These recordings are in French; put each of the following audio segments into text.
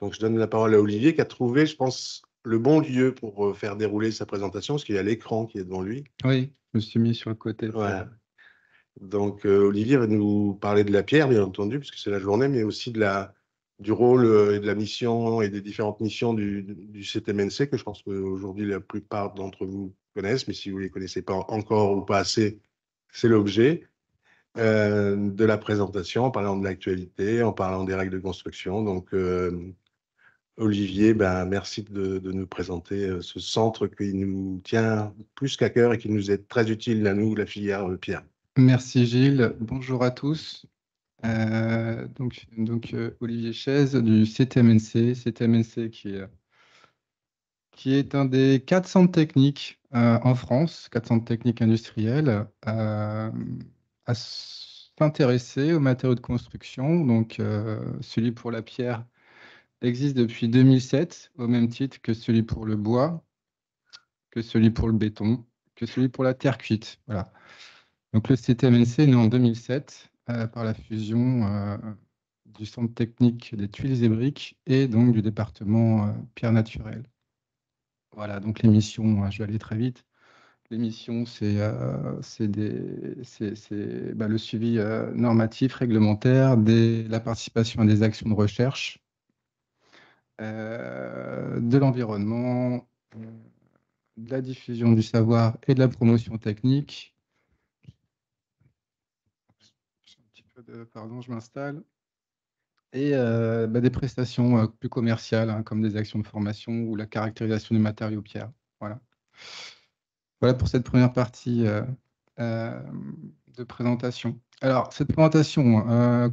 Donc, je donne la parole à Olivier qui a trouvé, je pense, le bon lieu pour euh, faire dérouler sa présentation, parce qu'il y a l'écran qui est devant lui. Oui, je me suis mis sur le côté. Voilà. Donc, euh, Olivier va nous parler de la pierre, bien entendu, puisque c'est la journée, mais aussi de la, du rôle euh, et de la mission et des différentes missions du, du CTMNC, que je pense qu'aujourd'hui, la plupart d'entre vous connaissent, mais si vous ne les connaissez pas encore ou pas assez, c'est l'objet. de la présentation, en parlant de l'actualité, en parlant des règles de construction. Donc, Olivier, ben, merci de, nous présenter euh, ce centre qui nous tient plus qu'à cœur et qui nous est très utile à nous, la filière euh, Pierre. Merci Gilles. Bonjour à tous. Euh, donc, Olivier Chaise du CTMNC, CTMNC qui est, qui est un des quatre centres techniques en France, quatre centres techniques industriels, à s'intéresser aux matériaux de construction. Donc, celui pour la pierre existe depuis 2007, au même titre que celui pour le bois, que celui pour le béton, que celui pour la terre cuite. Voilà. Donc le CTMNC est né en 2007 euh, par la fusion euh, du Centre technique des tuiles et briques et donc du département euh, pierre naturelle. Voilà, donc l'émission, je vais aller très vite. L'émission, c'est bah, le suivi normatif, réglementaire, la participation à des actions de recherche, de l'environnement, euh, de la diffusion du savoir et de la promotion technique. Pardon, je m'installe. Et euh, bah, des prestations plus commerciales, hein, comme des actions de formation ou la caractérisation du matériau pierre. Voilà. Voilà pour cette première partie de présentation. Alors, cette présentation,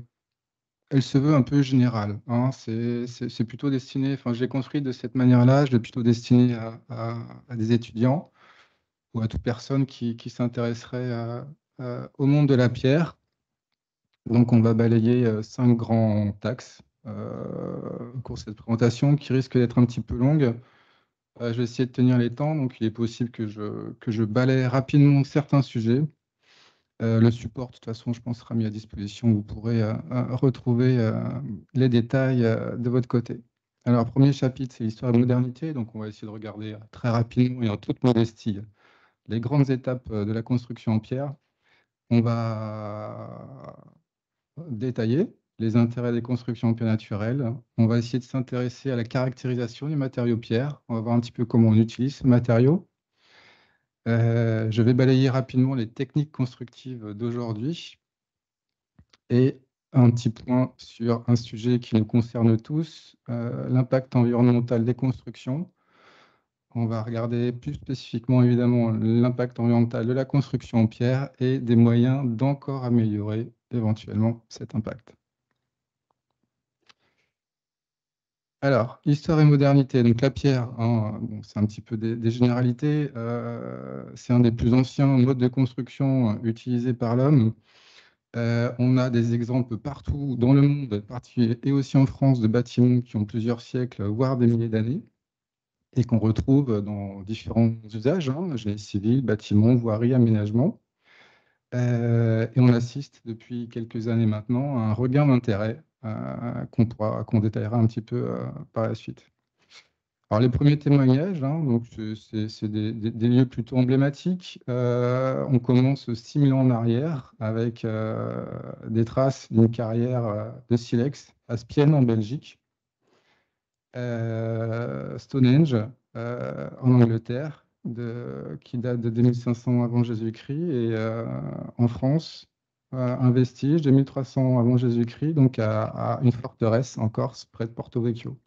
elle se veut un peu générale. Hein. C'est plutôt destiné, enfin, je l'ai construit de cette manière-là, je l'ai plutôt destiné à, des étudiants ou à toute personne qui, s'intéresserait au monde de la pierre. Donc, on va balayer euh, cinq grands taxes euh, au cours de cette présentation qui risque d'être un petit peu longue. Euh, je vais essayer de tenir les temps, donc il est possible que je, que je balaye rapidement certains sujets. Euh, le support, de toute façon, je pense, sera mis à disposition. Vous pourrez euh, euh, retrouver les détails de votre côté. Alors, premier chapitre, c'est l'histoire de la modernité. Donc, on va essayer de regarder très rapidement et en toute modestie les grandes étapes de la construction en pierre. On va détailler les intérêts des constructions en pierre naturelle. On va essayer de s'intéresser à la caractérisation du matériau pierre. On va voir un petit peu comment on utilise ce matériau. Euh, je vais balayer rapidement les techniques constructives d'aujourd'hui et un petit point sur un sujet qui nous concerne tous, euh, l'impact environnemental des constructions. On va regarder plus spécifiquement évidemment l'impact environnemental de la construction en pierre et des moyens d'encore améliorer éventuellement cet impact. Alors, histoire et modernité. Donc la pierre, hein, c'est un petit peu des, généralités. Euh, c'est un des plus anciens modes de construction euh, utilisés par l'homme. Euh, on a des exemples partout dans le monde, et aussi en France, de bâtiments qui ont plusieurs siècles, voire des milliers d'années, et qu'on retrouve dans différents usages, hein, génie civil, bâtiment, voirie, aménagement. et on assiste depuis quelques années maintenant à un regain d'intérêt euh, qu'on détaillera un petit peu euh, par la suite. Alors, les premiers témoignages, hein, donc c'est des, lieux plutôt emblématiques. Euh, on commence 6000 ans en arrière avec des traces d'une carrière de silex à Spienne en Belgique, Stonehenge en Angleterre, qui date de 2500 avant Jésus-Christ, et en France, un vestige de 1300 avant Jésus-Christ, donc à, une forteresse en Corse, près de Porto Vecchio.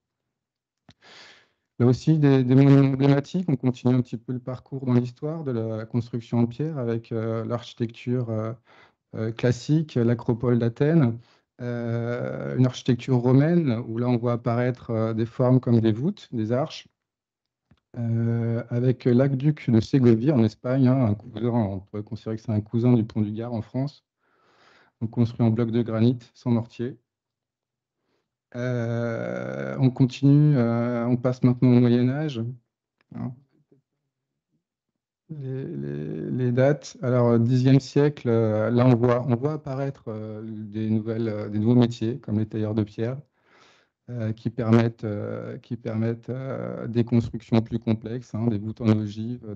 Là aussi, des, monuments emblématiques. On continue un petit peu le parcours dans l'histoire de la construction en pierre avec euh, l'architecture euh, euh, classique, l'acropole d'Athènes, une architecture romaine où là on voit apparaître des formes comme des voûtes, des arches, avec l'aqueduc de Ségovie en Espagne, hein, on pourrait considérer que c'est un cousin du pont du Gard en France, on construit en bloc de granit, sans mortier. Euh, on continue, euh, on passe maintenant au Moyen Âge. Hein. Les, dates, alors 10e siècle, euh, là on voit, apparaître des, nouvelles, des nouveaux métiers comme les tailleurs de pierre. qui permettent, des constructions plus complexes, hein, des voûtes en ogive,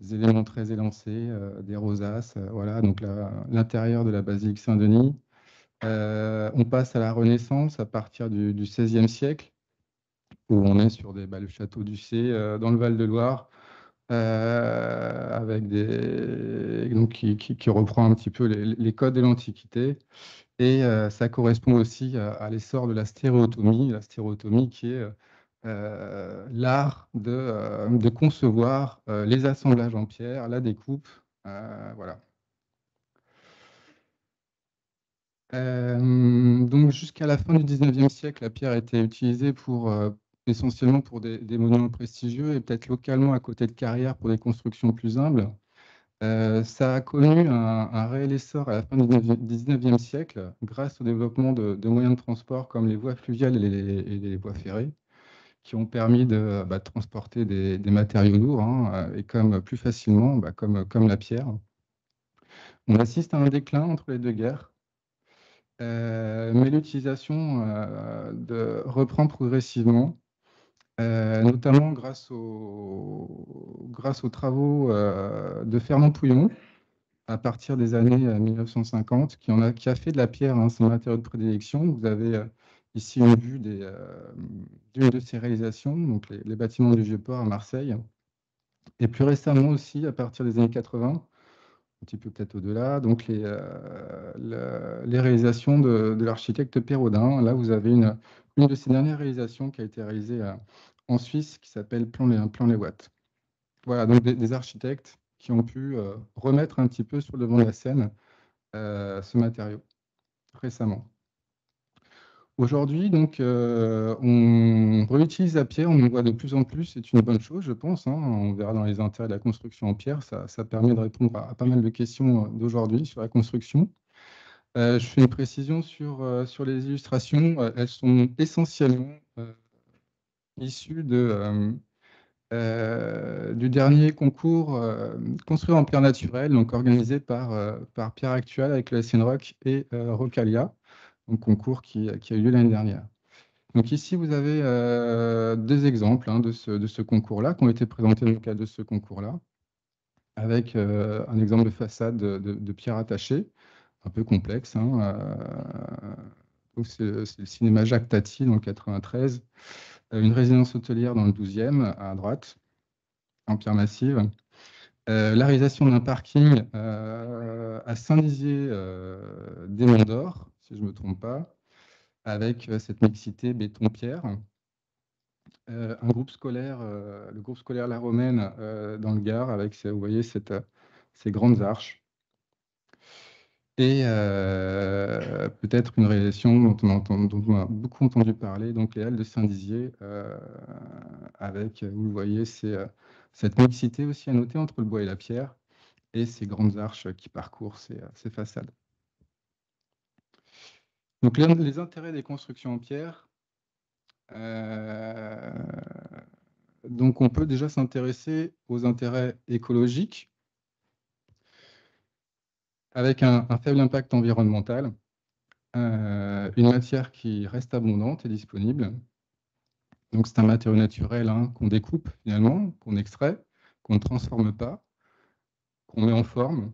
des, éléments très élancés, des rosaces. voilà, donc l'intérieur de la basilique Saint-Denis. on passe à la Renaissance à partir du, XVIe siècle, où on est sur des, le château du C dans le Val-de-Loire, avec des, donc, qui, reprend un petit peu les codes de l'Antiquité. Et euh, ça correspond aussi à, l'essor de la stéréotomie, la stéréotomie qui est euh, l'art de, euh, concevoir les assemblages en pierre, la découpe, voilà. donc jusqu'à la fin du 19e siècle, la pierre était utilisée pour, essentiellement pour des, monuments prestigieux et peut-être localement à côté de carrières pour des constructions plus humbles. Euh, ça a connu un, réel essor à la fin du 19e siècle grâce au développement de, moyens de transport comme les voies fluviales et les, voies ferrées qui ont permis de, bah, transporter des, matériaux lourds hein, et comme plus facilement, bah, comme, comme la pierre. On assiste à un déclin entre les deux guerres, euh, mais l'utilisation euh, reprend progressivement euh, notamment grâce, aux travaux euh, de Fernand Pouillon à partir des années 1950, euh, qui, en a, qui a fait de la pierre hein, son matériau de prédilection. Vous avez ici une vue d'une de ses réalisations, donc les, bâtiments du Vieux-Port à Marseille. Et plus récemment aussi, à partir des années 80, un petit peu peut-être au-delà, donc les, les réalisations de, l'architecte Perraudin. Là, vous avez une, de ces dernières réalisations qui a été réalisée en Suisse qui s'appelle Plan les, Plan les. Voilà, donc des, architectes qui ont pu euh, remettre un petit peu sur le devant de la scène euh, ce matériau récemment. Aujourd'hui, donc, euh, on réutilise la pierre, on en voit de plus en plus, c'est une bonne chose, je pense. Hein. on verra dans les intérêts de la construction en pierre, ça, permet de répondre à, pas mal de questions d'aujourd'hui sur la construction. je fais une précision sur, les illustrations. elles sont essentiellement issu de, euh, euh, du dernier concours euh, construit en pierre naturelle, donc organisé par, par Pierre Actuel avec le SN Rock et Rocalia, un concours qui, qui, a eu lieu l'année dernière. Donc ici, vous avez deux exemples hein, de ce, concours-là, qui ont été présentés dans le cadre de ce concours-là, avec un exemple de façade de, pierre attachée, un peu complexe. Hein, c'est le cinéma Jacques Tati dans le 93. Euh, une résidence hôtelière dans le 12e, à droite, en pierre massive. Euh, la réalisation d'un parking euh, à Saint-Dizier des Monts d'Or, si je ne me trompe pas, avec cette mixité béton-pierre. un groupe scolaire, le groupe scolaire La Romaine dans le Gard, avec, vous voyez, ces grandes arches et euh, peut-être une réalisation dont on, a beaucoup entendu parler, donc les Halles de Saint-Dizier, euh, avec, vous voyez, c'est euh, cette mixité aussi à noter entre le bois et la pierre, et ces grandes arches qui parcourent ces, façades. Donc les, intérêts des constructions en pierre, donc on peut déjà s'intéresser aux intérêts écologiques, avec un, faible impact environnemental, euh, une matière qui reste abondante et disponible. Donc c'est un matériau naturel hein, qu'on découpe finalement, qu'on extrait, qu'on ne transforme pas, qu'on met en forme.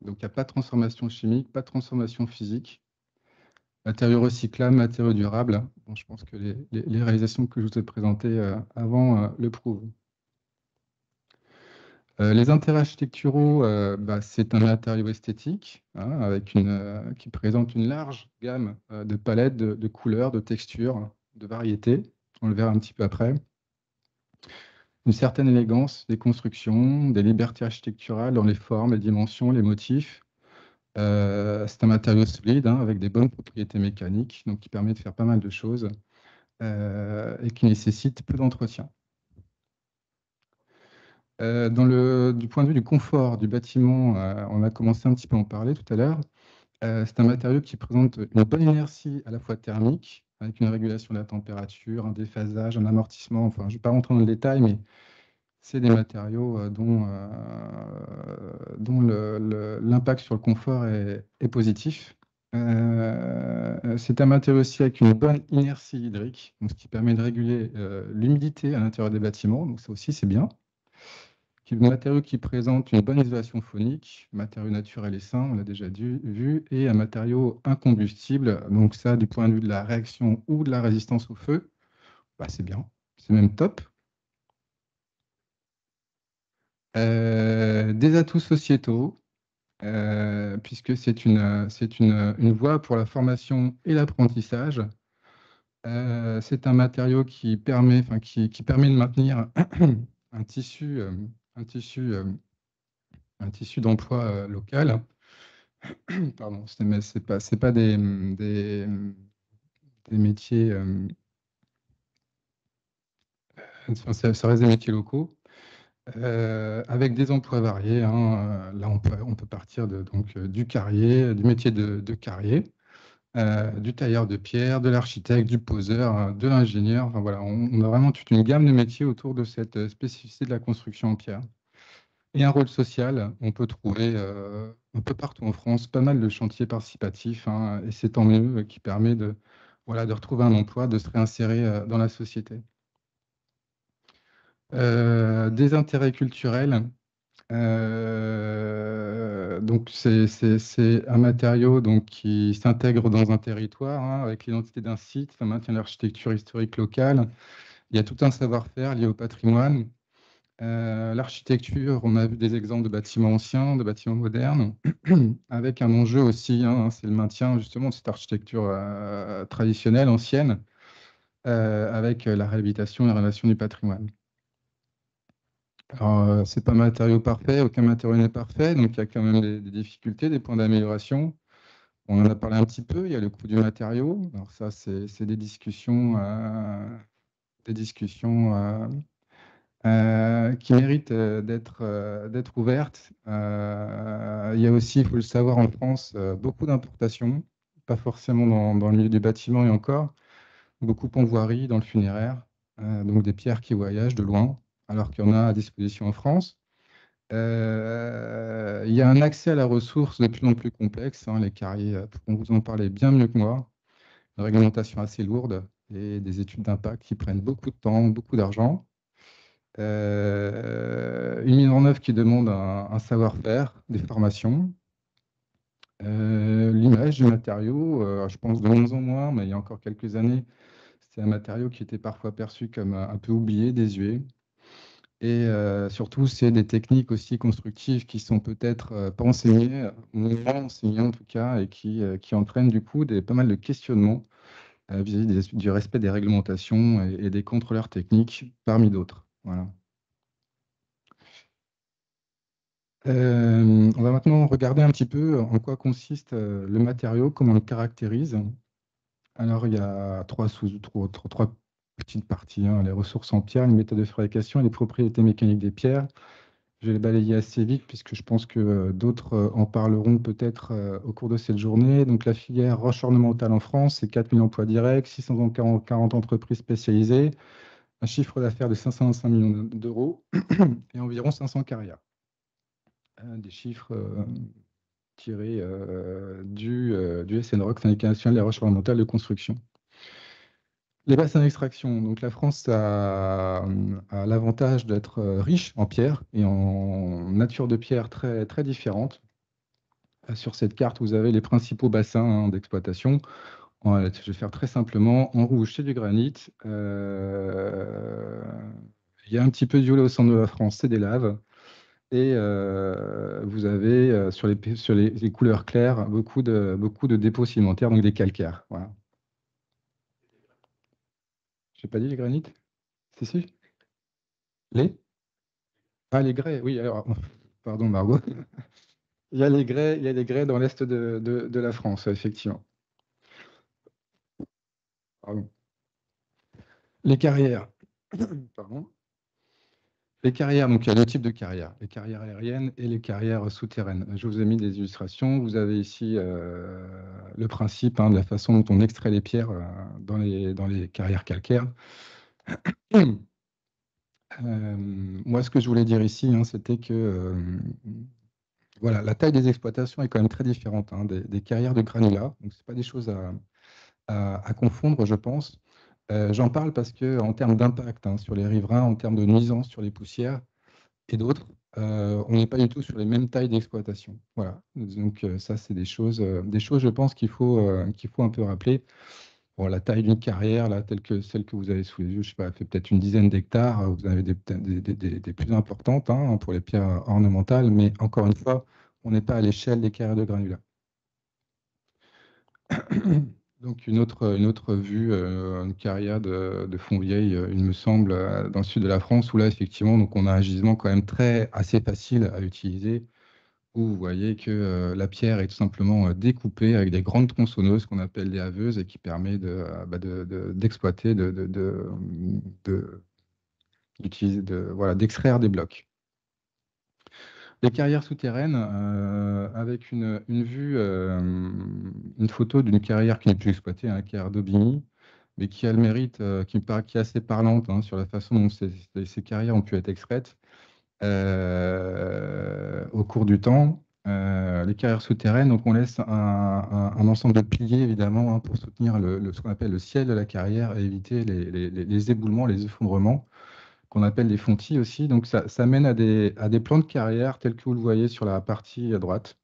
Donc il n'y a pas de transformation chimique, pas de transformation physique. Matériau recyclable, matériau durable. je pense que les, réalisations que je vous ai présentées euh, avant euh, le prouvent. Euh, les intérêts architecturaux, bah, c'est un matériau esthétique hein, avec une, qui présente une large gamme de palettes, de, couleurs, de textures, de variétés. On le verra un petit peu après. Une certaine élégance des constructions, des libertés architecturales dans les formes, les dimensions, les motifs. C'est un matériau solide hein, avec des bonnes propriétés mécaniques, donc qui permet de faire pas mal de choses et qui nécessite peu d'entretien. Euh, du point de vue du confort du bâtiment, euh, on a commencé un petit peu à en parler tout à l'heure. Euh, c'est un matériau qui présente une bonne inertie à la fois thermique, avec une régulation de la température, un déphasage, un amortissement. Enfin, je ne vais pas rentrer dans le détail, mais c'est des matériaux dont, dont l'impact sur le confort est, positif. Euh, c'est un matériau aussi avec une bonne inertie hydrique, donc ce qui permet de réguler euh, l'humidité à l'intérieur des bâtiments, donc ça aussi c'est bien. Un matériau qui présente une bonne isolation phonique, matériau naturel et sain, on l'a déjà vu, et un matériau incombustible, donc ça du point de vue de la réaction ou de la résistance au feu, bah, c'est bien, c'est même top. Euh, des atouts sociétaux, euh, puisque c'est une, voie pour la formation et l'apprentissage. Euh, c'est un matériau qui permet, de maintenir un tissu, un tissu, d'emploi local. Pardon, c'est pas, c'est pas des, des, des métiers, ça reste des métiers locaux. Euh, avec des emplois variés. Hein, euh, là, on peut, partir donc, euh, du carrier, du métier de, de carrier, du tailleur de pierre, de l'architecte, du poseur, hein, de l'ingénieur. Voilà, on, a vraiment toute une gamme de métiers autour de cette spécificité de la construction en pierre. Et un rôle social, on peut trouver un peu partout en France pas mal de chantiers participatifs, hein, et c'est tant mieux qui permet de, voilà, de retrouver un emploi, de se réinsérer dans la société. Euh, des intérêts culturels. Euh, donc c'est un matériau donc, qui s'intègre dans un territoire hein, avec l'identité d'un site, ça maintient l'architecture historique locale. Il y a tout un savoir-faire lié au patrimoine. Euh, l'architecture, on a vu des exemples de bâtiments anciens, de bâtiments modernes, avec un enjeu aussi, hein, c'est le maintien justement de cette architecture traditionnelle, ancienne, avec la réhabilitation et la rénovation du patrimoine. Alors, euh, c'est pas matériau parfait, aucun matériau n'est parfait, donc il y a quand même des, difficultés, des points d'amélioration. On en a parlé un petit peu, il y a le coût du matériau. Alors ça, c'est des discussions, euh, euh, qui méritent d'être ouvertes. il y a aussi, il faut le savoir, en France, beaucoup d'importations, pas forcément dans, dans, le milieu du bâtiment et encore, beaucoup en voirie, dans le funéraire, donc des pierres qui voyagent de loin alors qu'il y en a à disposition en France. Euh, il y a un accès à la ressource de plus en plus complexe. Hein, les carriers, euh, on vous en parlait bien mieux que moi. Une réglementation assez lourde et des études d'impact qui prennent beaucoup de temps, beaucoup d'argent. Euh, une mise en œuvre qui demande un, savoir-faire, des formations. L'image du matériau, je pense de moins en moins, mais il y a encore quelques années, c'est un matériau qui était parfois perçu comme un peu oublié, désuet. Et euh, surtout, c'est des techniques aussi constructives qui sont peut-être euh, pas enseignées, moins enseignées en tout cas, et qui, euh, qui entraînent du coup des, pas mal de questionnements vis-à-vis du respect des réglementations et, des contrôleurs techniques, parmi d'autres. Voilà. on va maintenant regarder un petit peu en quoi consiste le matériau, comment on le caractérise. Alors, il y a trois, sous, trois, trois petite partie, hein, les ressources en pierre, les méthodes de fabrication et les propriétés mécaniques des pierres. Je vais les balayer assez vite puisque je pense que euh, d'autres euh, en parleront peut-être euh, au cours de cette journée. Donc la filière roche ornementale en France, c'est 4000 emplois directs, 640 entreprises spécialisées, un chiffre d'affaires de 525 millions d'euros et environ 500 carrières. des chiffres tirés du, du SNROC, Syndicat national des roches ornementales de construction. Les bassins d'extraction. Donc la France a, l'avantage d'être euh, riche en pierres et en nature de pierres très, très différentes. Euh, sur cette carte, vous avez les principaux bassins hein, d'exploitation. Je vais faire très simplement. En rouge, c'est du granit. Euh, il y a un petit peu de violet au centre de la France, c'est des laves. Et vous avez sur, les, sur les, couleurs claires beaucoup de, beaucoup de dépôts cimentaires, donc des calcaires. Voilà. J'ai pas dit les granites? Si, si. Les? Ah, les grès, oui. Alors, pardon, Margot. il y a les grès, il y a les grès dans l'est de, de, la France, effectivement. Pardon. Les carrières. Pardon. Les carrières, donc il y a deux types de carrières, les carrières aériennes et les carrières souterraines. Je vous ai mis des illustrations. Vous avez ici euh, le principe hein, de la façon dont on extrait les pierres euh, dans, les, carrières calcaires. Euh, moi, ce que je voulais dire ici, hein, c'était que voilà, la taille des exploitations est quand même très différente hein, des, carrières de granulats. Donc, ce pas des choses à, confondre, je pense. Euh, j'en parle parce qu'en termes d'impact hein, sur les riverains, en termes de nuisance sur les poussières et d'autres, euh, on n'est pas du tout sur les mêmes tailles d'exploitation. Voilà. Donc, ça, c'est des choses, des choses, je pense, qu'il faut, qu'il faut un peu rappeler la taille d'une carrière, là, telle que celle que vous avez sous les yeux, je sais pas, fait peut-être une dizaine d'hectares. Vous avez des, plus importantes hein, pour les pierres ornementales, mais encore une fois, on n'est pas à l'échelle des carrières de granulats. Donc une autre, une autre vue, euh, une carrière de, de Fontvieille, euh, il me semble, euh, dans le sud de la France, où là, effectivement, on a un gisement quand même très assez facile à utiliser, où vous voyez que la pierre est tout simplement découpée avec des grandes tronçonneuses qu'on appelle des haveuses et qui permet bah, d'exploiter, de, voilà, d'extraire des blocs. Les carrières souterraines, avec une, vue, une photo d'une carrière qui n'est plus exploitée, un hein, carrière d'Aubigny, mais qui a le mérite, paraît qui est assez parlante hein, sur la façon dont ces, carrières ont pu être extraites. Euh, au cours du temps. Euh, les carrières souterraines, donc on laisse un, ensemble de piliers évidemment hein, pour soutenir le, ce qu'on appelle le ciel de la carrière et éviter les, éboulements, les effondrements qu'on appelle les fontis aussi. Donc ça, mène à des, plans de carrière tels que vous le voyez sur la partie à droite,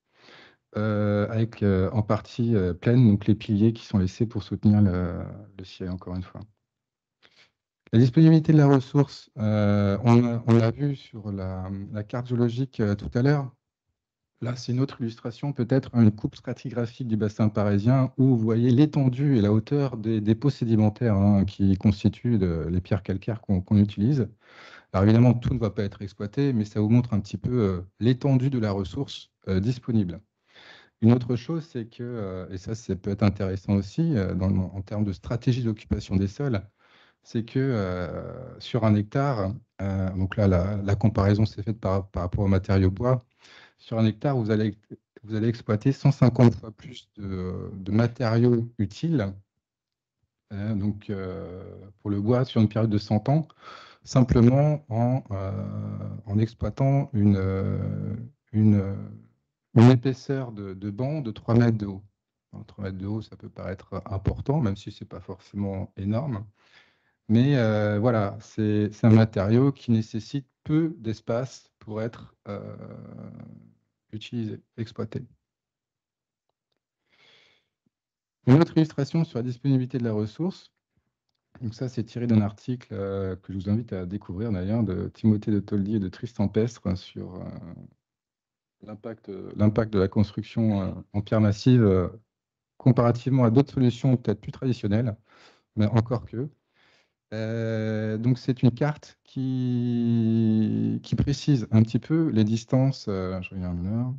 euh, avec en partie pleine donc les piliers qui sont laissés pour soutenir le ciel encore une fois. La disponibilité de la ressource, euh, on, l'a vu sur la, carte géologique euh, tout à l'heure. Là, c'est une autre illustration, peut-être une coupe stratigraphique du bassin parisien où vous voyez l'étendue et la hauteur des dépôts sédimentaires hein, qui constituent les pierres calcaires qu'on utilise. Alors évidemment, tout ne va pas être exploité, mais ça vous montre un petit peu euh, l'étendue de la ressource disponible. Une autre chose, c'est que, et ça, ça peut être intéressant aussi en termes de stratégie d'occupation des sols, c'est que euh, sur un hectare, euh, donc là, la, comparaison s'est faite par, rapport au matériau bois, sur un hectare, vous allez, exploiter 150 fois plus de, matériaux utiles, hein, donc euh, pour le bois sur une période de 100 ans, simplement en, en exploitant une, une, épaisseur de, de banc de 3 mètres de haut. 3 mètres de haut, ça peut paraître important, même si ce n'est pas forcément énorme. Mais euh, voilà, c'est un matériau qui nécessite peu d'espace pour être euh, utilisé, exploité. Une autre illustration sur la disponibilité de la ressource. Donc ça, c'est tiré d'un article euh, que je vous invite à découvrir d'ailleurs de Timothée de Toldi et de Tristan Pestre sur l'impact de la construction en pierre massive comparativement à d'autres solutions peut-être plus traditionnelles, mais encore que. Euh, donc c'est une carte qui, précise un petit peu les distances, euh, je regarde là,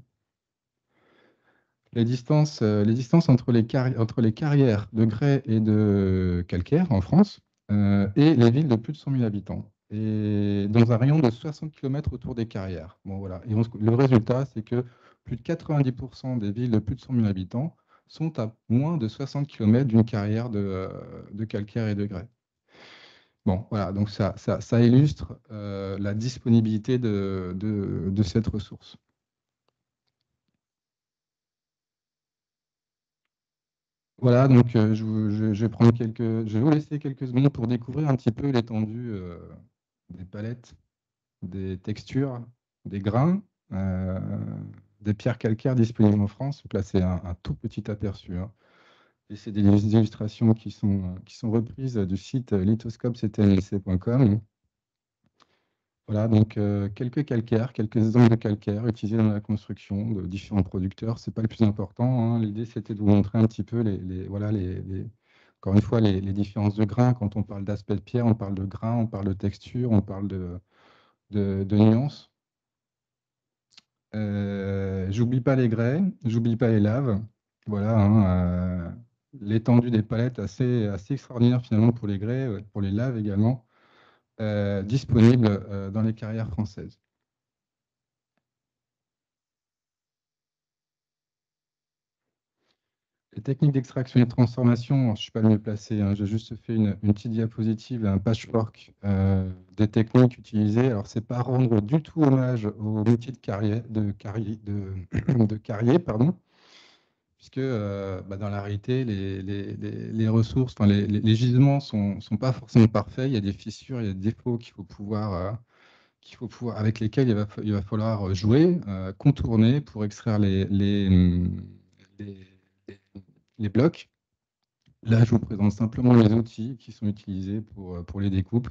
les distances, euh, les distances entre, les carrières de grès et de calcaire en France et les villes de plus de 100 000 habitants. Et dans un rayon de 60 km autour des carrières. Bon, voilà. Le résultat, c'est que plus de 90% des villes de plus de 100 000 habitants sont à moins de 60 km d'une carrière de calcaire et de grès. Voilà, donc ça, illustre euh, la disponibilité de, cette ressource. Voilà, donc euh, je, vais vous laisser quelques secondes pour découvrir un petit peu l'étendue euh, des palettes, des textures, des grains, des pierres calcaires disponibles en France. Là, c'est un, un, tout petit aperçu. Hein. Et c'est des illustrations qui sont, qui sont reprises du site lithoscope.ctlc.com. Voilà, donc euh, quelques calcaires, quelques exemples de calcaire utilisés dans la construction de différents producteurs. Ce n'est pas le plus important. Hein. L'idée, c'était de vous montrer un petit peu, les, voilà, les, encore une fois, les, différences de grains. Quand on parle d'aspect de pierre, on parle de grains, on parle de texture, on parle de, de, nuances. Euh, j'oublie pas les grès, j'oublie pas les laves. Voilà, hein, euh, l'étendue des palettes assez, assez extraordinaire finalement pour les grès, pour les laves également, euh, disponibles euh, dans les carrières françaises. Les techniques d'extraction et de transformation, je ne suis pas le mieux placé, hein, j'ai juste fait une, petite diapositive, un patchwork euh, des techniques utilisées. Alors, ce n'est pas rendre du tout hommage au métier de carrière, de carrier, de, carrier pardon, puisque euh, bah, dans la réalité, les, ressources, les, gisements ne sont, pas forcément parfaits, il y a des fissures, il y a des défauts qu'il faut pouvoir... Euh, qu'il faut pouvoir, avec lesquels il va, falloir jouer, contourner pour extraire les, blocs. Là, je vous présente simplement les outils qui sont utilisés pour, euh, les découpes.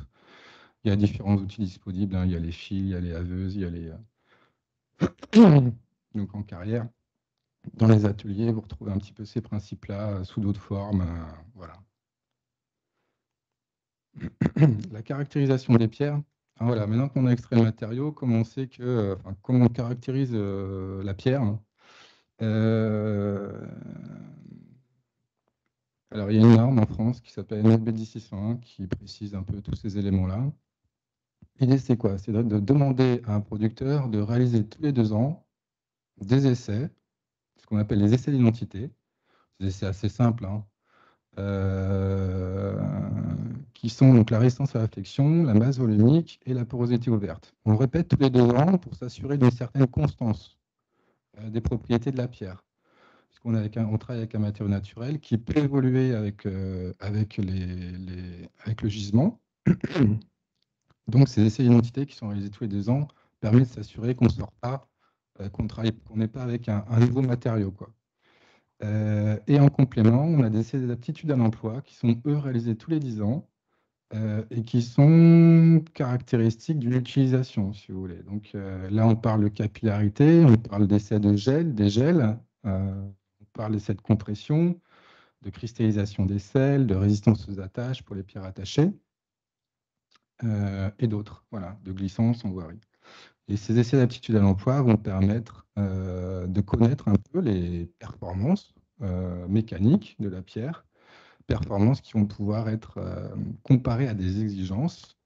Il y a différents outils disponibles. Hein. Il y a les fils, il y a les haveuses, il y a les... Euh, donc en carrière, dans les ateliers, vous retrouvez un petit peu ces principes-là euh, sous d'autres formes. voilà. La caractérisation des pierres. Ah, voilà, maintenant qu'on a extrait le matériau, comment on sait que, comment on caractérise la pierre hein. Alors, il y a une norme en France qui s'appelle NSB 1601 qui précise un peu tous ces éléments-là. L'idée, c'est quoi? C'est de demander à un producteur de réaliser tous les deux ans des essais, qu'on appelle les essais d'identité. Essais assez simples, hein. euh, qui sont donc la résistance à la flexion, la masse volumique et la porosité ouverte. On le répète tous les deux ans pour s'assurer d'une certaine constance euh, des propriétés de la pierre on travaille avec un matériau naturel qui peut évoluer avec, euh, avec le gisement. Donc, ces essais d'identité qui sont réalisés tous les deux ans permettent de s'assurer qu'on ne sort pas, euh, qu'on n'est pas avec un, nouveau matériau. Quoi. Euh, et en complément, on a des essais d'aptitude à l'emploi qui sont, eux, réalisés tous les 10 ans et qui sont caractéristiques d'une utilisation, si vous voulez. Donc là, on parle de capillarité, on parle d'essais de gel, des gels, parle de cette compression, de cristallisation des sels, de résistance aux attaches pour les pierres attachées, euh, et d'autres, voilà, de glissance en voirie. Et ces essais d'aptitude à l'emploi vont permettre euh, de connaître un peu les performances euh, mécaniques de la pierre, performances qui vont pouvoir être comparées à des exigences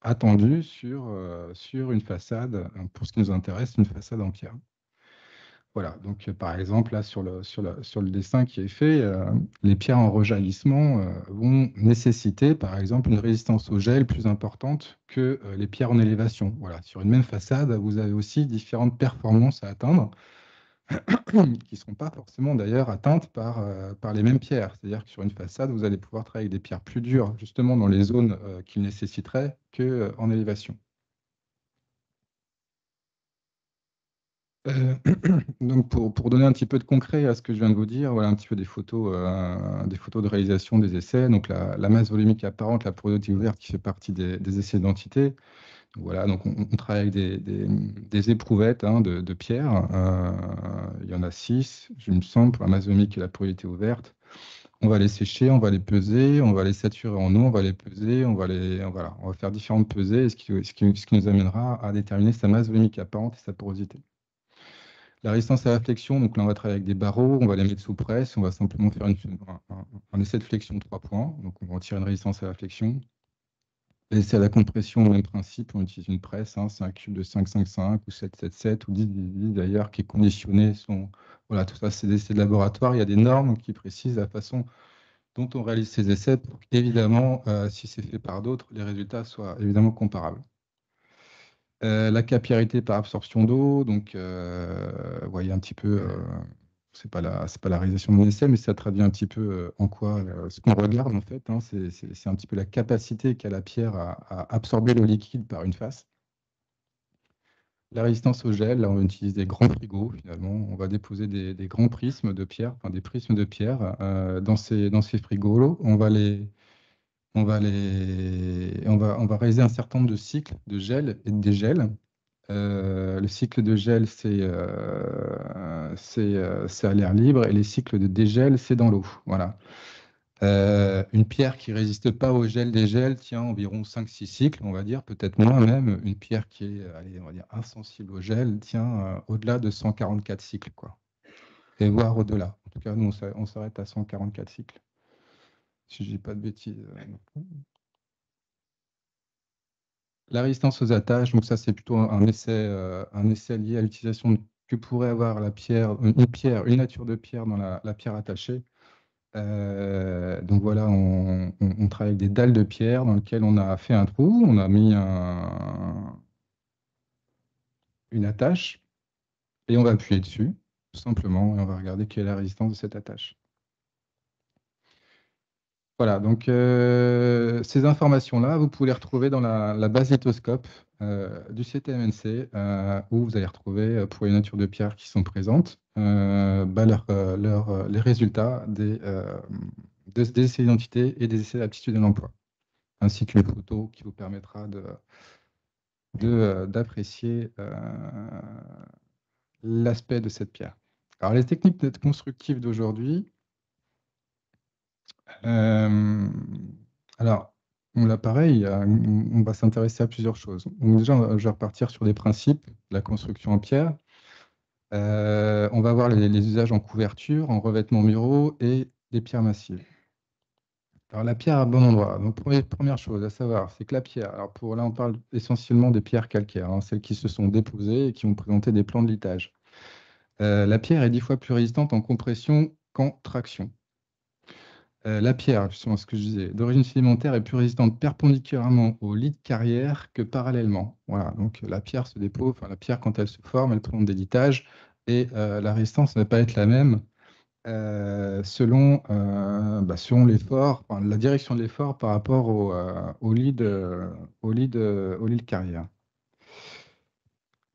attendues sur, sur une façade, pour ce qui nous intéresse, une façade en pierre. Voilà, donc euh, par exemple, là, sur le, dessin qui est fait, euh, les pierres en rejaillissement euh, vont nécessiter, par exemple, une résistance au gel plus importante que les pierres en élévation. Voilà, sur une même façade, vous avez aussi différentes performances à atteindre, qui ne seront pas forcément d'ailleurs atteintes par, les mêmes pierres. C'est-à-dire que sur une façade, vous allez pouvoir travailler avec des pierres plus dures, justement dans les zones qui nécessiteraient qu'en élévation. Euh, donc pour, donner un petit peu de concret à ce que je viens de vous dire, voilà un petit peu des photos, euh, des photos de réalisation des essais. Donc la, masse volumique apparente, la porosité ouverte qui fait partie des, essais d'identité. Voilà, donc on, travaille avec des, éprouvettes hein, de, pierre. Euh, il y en a six, je me semble, pour la masse volumique et la porosité ouverte. On va les sécher, on va les peser, on va les saturer en eau, on va les peser, on va les, voilà, on va faire différentes pesées, ce qui nous amènera à déterminer sa masse volumique apparente et sa porosité. La résistance à la flexion, donc là, on va travailler avec des barreaux, on va les mettre sous presse, on va simplement faire un, essai de flexion de trois points. Donc, on va retirer une résistance à la flexion. L'essai à la compression, même principe, on utilise une presse, hein, c'est un cube de 5,55 ou 7,77 ou 10, d'ailleurs, qui est conditionné. Voilà, tout ça, c'est des essais de laboratoire. Il y a des normes qui précisent la façon dont on réalise ces essais pour qu'évidemment, euh, si c'est fait par d'autres, les résultats soient évidemment comparables. Euh, la capillarité par absorption d'eau, donc euh, vous voyez un petit peu, euh, c'est pas la pas la réalisation de mon mais ça traduit un petit peu en quoi ce qu'on regarde en fait. Hein, c'est un petit peu la capacité qu'a la pierre à, absorber le liquide par une face. La résistance au gel, là on utilise des grands frigos finalement. On va déposer des, grands prismes de pierre, des prismes de pierre dans ces dans ces frigos. On va les on va, les, réaliser un certain nombre de cycles de gel et de dégel. Euh, le cycle de gel, c'est euh, euh, à l'air libre et les cycles de dégel, c'est dans l'eau. Voilà. une pierre qui ne résiste pas au gel dégel tient environ 5-6 cycles, on va dire, peut-être moins même. Une pierre qui est allez, on va dire, insensible au gel tient au-delà de 144 cycles. Quoi. Et voire au-delà. En tout cas, nous, on s'arrête à 144 cycles si je dis pas de bêtises. Euh, La résistance aux attaches, donc ça c'est plutôt un essai, euh, essai lié à l'utilisation que pourrait avoir la pierre, une pierre, une nature de pierre dans la, pierre attachée. Euh, donc voilà, on, travaille avec des dalles de pierre dans lesquelles on a fait un trou, on a mis une attache et on va appuyer dessus, tout simplement, et on va regarder quelle est la résistance de cette attache. Voilà, donc euh, ces informations-là, vous pouvez les retrouver dans la, base litoscope euh, du CTMNC, euh, où vous allez retrouver, pour les natures de pierre qui sont présentes, bah, les résultats des, des essais d'identité et des essais d'aptitude à l'emploi, ainsi que les photos qui vous permettra d'apprécier l'aspect de cette pierre. Alors, les techniques constructives d'aujourd'hui, euh, alors, là, pareil, on va s'intéresser à plusieurs choses. déjà, je vais repartir sur des principes de la construction en pierre. Euh, on va voir les, usages en couverture, en revêtement muraux et des pierres massives. Alors, la pierre à bon endroit. Donc, première, chose à savoir, c'est que la pierre, alors pour là, on parle essentiellement des pierres calcaires, hein, celles qui se sont déposées et qui ont présenté des plans de litage. Euh, la pierre est dix fois plus résistante en compression qu'en traction. Euh, la pierre, justement, ce que je disais, d'origine sédimentaire est plus résistante perpendiculairement au lit de carrière que parallèlement. Voilà, donc la pierre se dépose, enfin la pierre quand elle se forme, elle prend des litages et euh, la résistance ne va pas être la même euh, selon, bah, selon l'effort, la direction de l'effort par rapport au, lit de, au, au lit de carrière.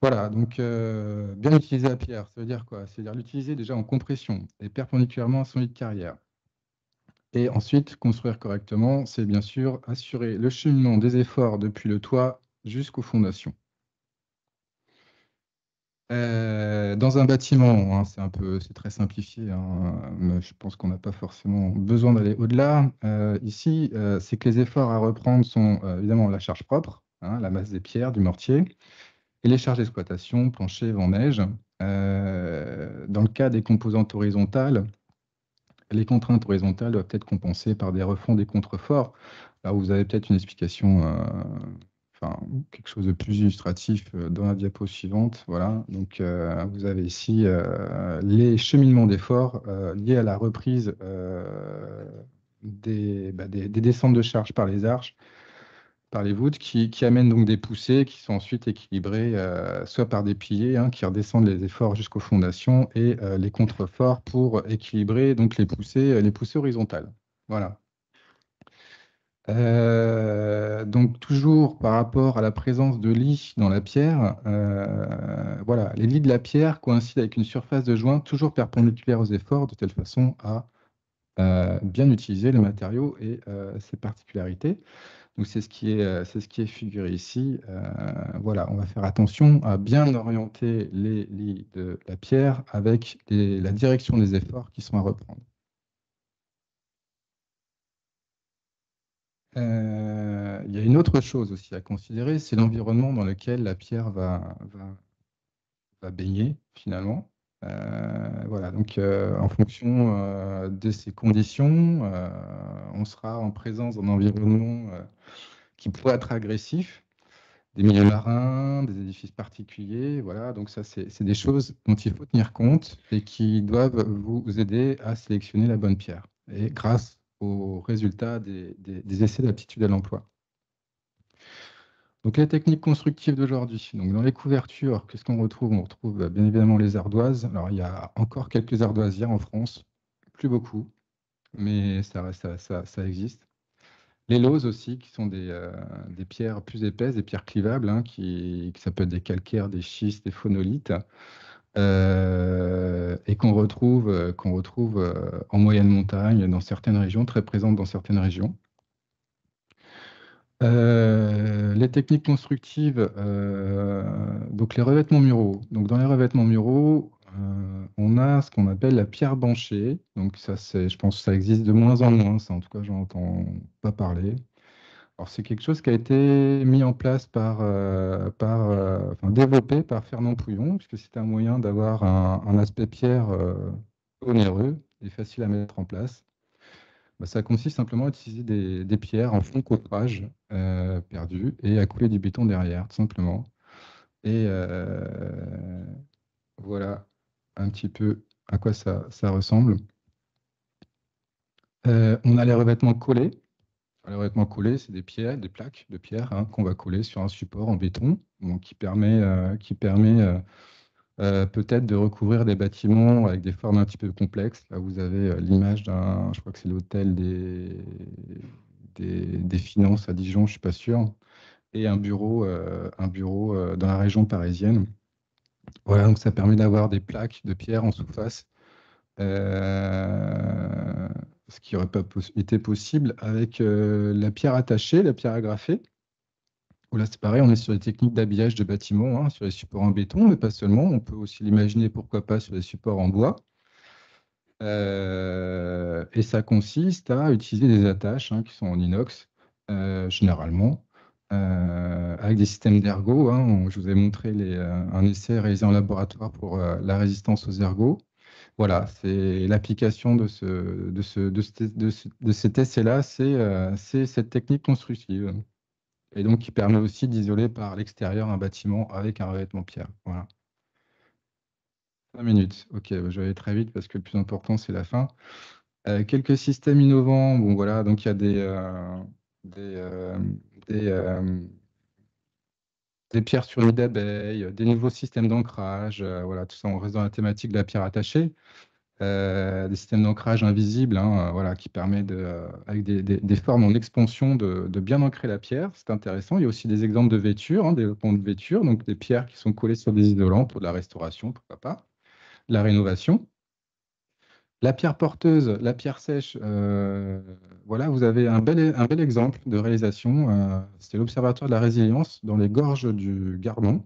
Voilà, donc bien utiliser la pierre, ça veut dire quoi? C'est-à-dire l'utiliser déjà en compression et perpendiculairement à son lit de carrière. Et ensuite, construire correctement, c'est bien sûr assurer le cheminement des efforts depuis le toit jusqu'aux fondations. Euh, dans un bâtiment, hein, c'est un peu, très simplifié. Hein, mais je pense qu'on n'a pas forcément besoin d'aller au-delà. Euh, ici, euh, c'est que les efforts à reprendre sont évidemment la charge propre, hein, la masse des pierres, du mortier, et les charges d'exploitation, plancher, vent, neige. dans le cas des composantes horizontales, les contraintes horizontales doivent être compensées par des refonds des contreforts. Là, vous avez peut-être une explication, euh, enfin, quelque chose de plus illustratif euh, dans la diapo suivante. Voilà. Donc, euh, vous avez ici les cheminements d'efforts liés à la reprise des, bah, des, des, descentes de charge par les arches par les voûtes qui, amènent donc des poussées qui sont ensuite équilibrées euh, soit par des piliers hein, qui redescendent les efforts jusqu'aux fondations et euh, les contreforts pour équilibrer donc les poussées, euh, horizontales. Voilà. donc toujours par rapport à la présence de lits dans la pierre, voilà, les lits de la pierre coïncident avec une surface de joint toujours perpendiculaire aux efforts de telle façon à bien utiliser le matériau et ses particularités c'est ce qui est, euh, c'est ce qui est figuré ici. Euh, voilà, on va faire attention à bien orienter les lits de la pierre avec la direction des efforts qui sont à reprendre. Euh, il y a une autre chose aussi à considérer, c'est l'environnement dans lequel la pierre va baigner finalement. Euh, voilà, donc euh, en fonction euh, de ces conditions, on sera en présence d'un environnement qui pourrait être agressif, des milieux marins, des édifices particuliers, voilà, donc ça c'est des choses dont il faut tenir compte et qui doivent vous aider à sélectionner la bonne pierre, et grâce aux résultats des essais d'aptitude à l'emploi. Donc les techniques constructives d'aujourd'hui. Donc dans les couvertures, qu'est-ce qu'on retrouve? On retrouve bah, bien évidemment les ardoises. Alors il y a encore quelques ardoisières en France, plus beaucoup, mais ça, existe. Les lauses aussi, qui sont des, euh, pierres plus épaisses, des pierres clivables, hein, qui, ça peut être des calcaires, des schistes, des phonolites, euh, et qu'on retrouve, euh, qu'on retrouve en moyenne montagne dans certaines régions, très présentes dans certaines régions. Euh, les techniques constructives, euh, donc les revêtements muraux. Donc dans les revêtements muraux, euh, on a ce qu'on appelle la pierre banchée. Donc ça, je pense que ça existe de moins en moins. En tout cas, j'en entends pas parler. Alors c'est quelque chose qui a été mis en place par, par enfin, développé par Fernand Pouillon, puisque c'était un moyen d'avoir un aspect pierre onéreux et facile à mettre en place. Bah, ça consiste simplement à utiliser des, pierres en fond coffrage euh, perdu et à couler du béton derrière, tout simplement. Et euh, voilà un petit peu à quoi ça, ressemble. Euh, on a les revêtements collés. Les revêtements collés, c'est des pierres, des plaques de pierre hein, qu'on va coller sur un support en béton, qui permet, euh, qui permet euh, peut-être de recouvrir des bâtiments avec des formes un petit peu complexes. Là, vous avez l'image d'un, je crois que c'est l'hôtel des, des, finances à Dijon, je ne suis pas sûr, et un bureau, un bureau dans la région parisienne. Voilà, donc ça permet d'avoir des plaques de pierre en sous-face ce qui n'aurait pas été possible avec euh, la pierre attachée, la pierre agrafée. Là, c'est pareil, on est sur les techniques d'habillage de bâtiments, hein, sur les supports en béton, mais pas seulement. On peut aussi l'imaginer, pourquoi pas, sur les supports en bois. Euh, et ça consiste à utiliser des attaches hein, qui sont en inox, euh, généralement, avec des systèmes d'ergot. Hein. Je vous ai montré un essai réalisé en laboratoire pour la résistance aux ergots. Voilà, c'est l'application de, de, ce, de, de, cet essai-là, euh, c'est cette technique constructive. Et donc, qui permet aussi d'isoler par l'extérieur un bâtiment avec un revêtement pierre. Voilà. 5 minutes. Ok, bah, je vais aller très vite parce que le plus important, c'est la fin. Euh, quelques systèmes innovants. Bon, voilà, donc il y a des, euh, des, des, pierres sur nid d'abeille, des nouveaux systèmes d'ancrage. voilà, tout ça, on reste dans la thématique de la pierre attachée. Euh, des systèmes d'ancrage invisibles, hein, euh, voilà, qui permet, euh, avec des, formes en expansion, de, bien ancrer la pierre. C'est intéressant. Il y a aussi des exemples de vêtures, hein, ponts de vêtures, donc des pierres qui sont collées sur des isolants pour de la restauration, pourquoi pas, la rénovation. La pierre porteuse, la pierre sèche, voilà, vous avez un bel, exemple de réalisation. C'est l'Observatoire de la résilience dans les gorges du Gardon.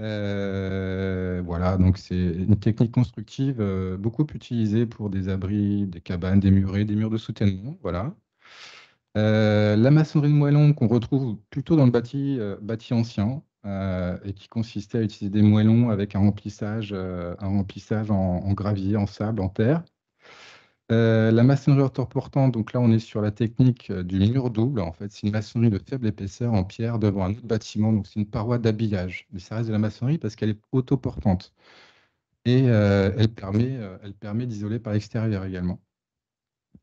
Euh, voilà, donc c'est une technique constructive euh, beaucoup utilisée pour des abris, des cabanes, des murets, des murs de soutènement. Voilà. Euh, la maçonnerie de moellons qu'on retrouve plutôt dans le bâti, ancien et qui consistait à utiliser des moellons avec un remplissage en, gravier, en sable, en terre. Euh, la maçonnerie autoportante, donc là on est sur la technique euh, du mur double. En fait, c'est une maçonnerie de faible épaisseur en pierre devant un autre bâtiment. Donc c'est une paroi d'habillage. Mais ça reste de la maçonnerie parce qu'elle est autoportante. Et euh, elle permet, d'isoler par l'extérieur également.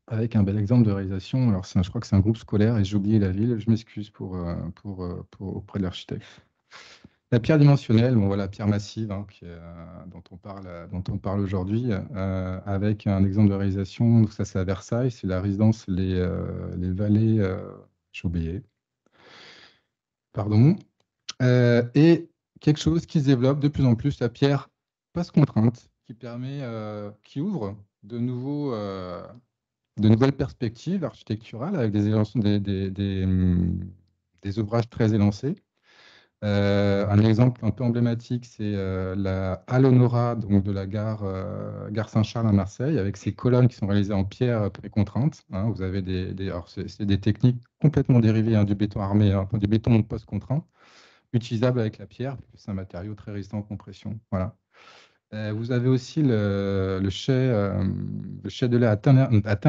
Avec un bel exemple de réalisation. Alors je crois que c'est un groupe scolaire et j'ai oublié la ville. Je m'excuse auprès de l'architecte. La pierre dimensionnelle, bon, voilà, pierre massive, hein, euh, dont on parle, aujourd'hui, euh, avec un exemple de réalisation. Donc ça, c'est à Versailles, c'est la résidence Les, euh, Vallées. J'ai oublié. Pardon. et quelque chose qui se développe de plus en plus, la pierre passe contrainte, qui permet, qui ouvre de nouvelles perspectives architecturales avec des, des, hum, des ouvrages très élancés. Euh, un exemple un peu emblématique, c'est euh, la Halle donc de la gare, euh, gare Saint-Charles à Marseille, avec ses colonnes qui sont réalisées en pierre précontrainte. Hein, vous avez des, des c'est des techniques complètement dérivées hein, du béton armé, hein, du béton post-contraint, utilisables avec la pierre, c'est un matériau très résistant aux compressions. Voilà. Euh, vous avez aussi le, le chai, euh, de lait à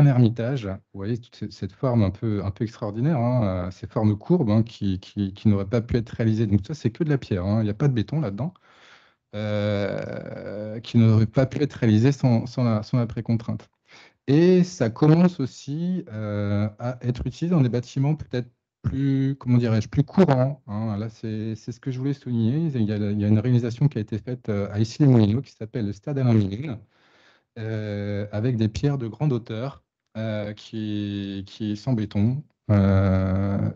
Hermitage. Vous voyez toute cette forme un peu, extraordinaire, hein, euh, ces formes courbes hein, qui, qui, n'auraient pas pu être réalisées. Donc ça, c'est que de la pierre. Hein. Il n'y a pas de béton là-dedans. qui n'aurait pas pu être réalisé sans, la, sans la précontrainte. Et ça commence aussi à être utilisé dans des bâtiments peut-être plus, comment dirais-je, plus courant. Hein. C'est ce que je voulais souligner. Il y, a, une réalisation qui a été faite euh, à Issy-les-Moulineaux qui s'appelle le Stade Alain Mine, euh, avec des pierres de grande hauteur euh, qui, qui sont béton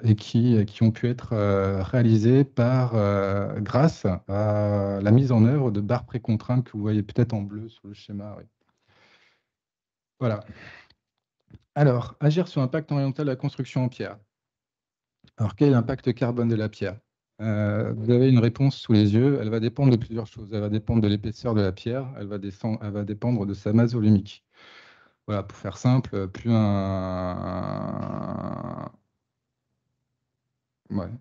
et qui, qui ont pu être réalisées grâce à la mise en œuvre de barres précontraintes que vous voyez peut-être en bleu sur le schéma. Voilà. Alors, agir sur l'impact environnemental de la construction en pierre. Alors, quel est l'impact carbone de la pierre? Euh, Vous avez une réponse sous les yeux. Elle va dépendre de plusieurs choses. Elle va dépendre de l'épaisseur de la pierre. Elle va, dépendre de sa masse volumique. Voilà, pour faire simple, plus un,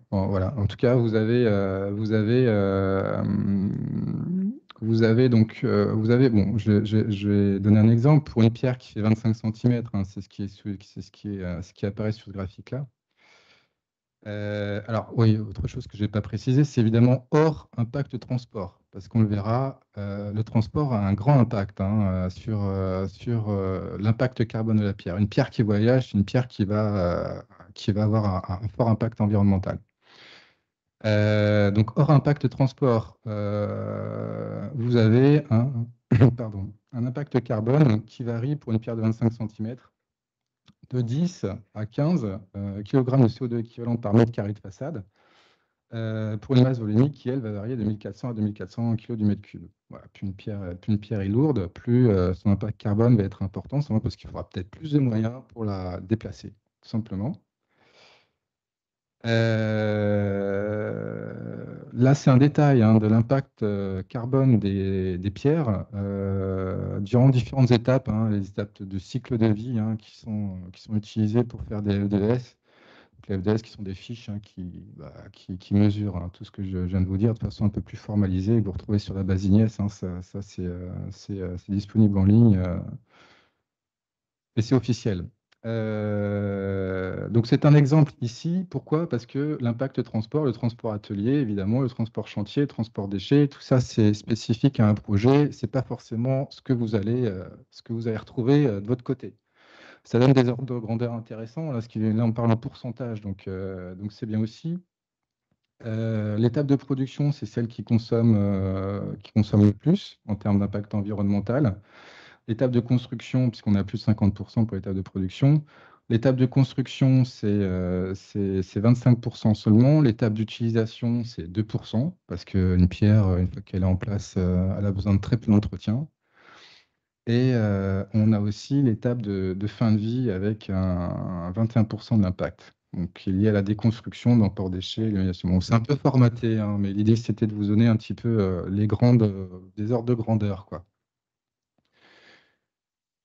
voilà. En tout cas, vous avez, euh, euh, donc, vous avez, bon, je, vais donner un exemple pour une pierre qui fait 25 cm. Hein, c'est ce qui ce qui apparaît sur ce graphique-là. Euh, alors oui, autre chose que je n'ai pas précisé, c'est évidemment hors impact transport. parce qu'on le verra, le transport a un grand impact hein, sur, sur l'impact carbone de la pierre. Une pierre qui voyage, c'est une pierre qui va, avoir un, fort impact environnemental. donc, hors impact transport, vous avez un, un impact carbone qui varie pour une pierre de 25 cm de 10 à 15 kg de CO2 équivalent par mètre carré de façade. Euh, pour une masse volumique qui, elle, va varier de 1400 à 2400 kg du mètre cube. Plus, une pierre, plus une pierre est lourde, plus euh, son impact carbone va être important, simplement parce qu'il faudra peut-être plus de moyens pour la déplacer, tout simplement. Euh, là, c'est un détail hein, de l'impact carbone des, pierres durant différentes étapes, hein, les étapes de cycle de vie hein, qui, sont, utilisées pour faire des EDS les FDS qui sont des fiches bah, qui, mesurent tout ce que je, viens de vous dire de façon un peu plus formalisée, que vous retrouvez sur la base Ignace. Ça, euh, euh, c'est disponible en ligne euh, et c'est officiel. Donc c'est un exemple ici. Pourquoi? Parce que l'impact transport, le transport atelier, évidemment, le transport chantier, le transport déchets, tout ça c'est spécifique à un projet. C'est pas forcément ce que vous allez, ce que vous allez retrouver de votre côté ça donne des ordres de grandeur intéressants. Là, là on parle en pourcentage, donc euh, c'est bien aussi. Euh, l'étape de production, c'est celle euh, qui consomme le plus en termes d'impact environnemental. L'étape de construction, puisqu'on a plus de 50% pour l'étape de production. L'étape de construction, c'est 25% seulement. L'étape d'utilisation, c'est 2%, parce qu'une pierre, une fois qu'elle est en place, elle a besoin de très peu d'entretien. Et euh, on a aussi l'étape de, fin de vie avec un, 21% de l'impact. Donc, est lié à la déconstruction d'un port déchet, l'élimination. c'est un peu formaté, hein, mais l'idée, c'était de vous donner un petit peu euh, les grandes, euh, des ordres de grandeur. Quoi.